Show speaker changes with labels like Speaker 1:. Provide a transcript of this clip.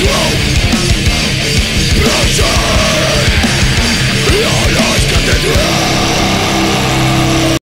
Speaker 1: you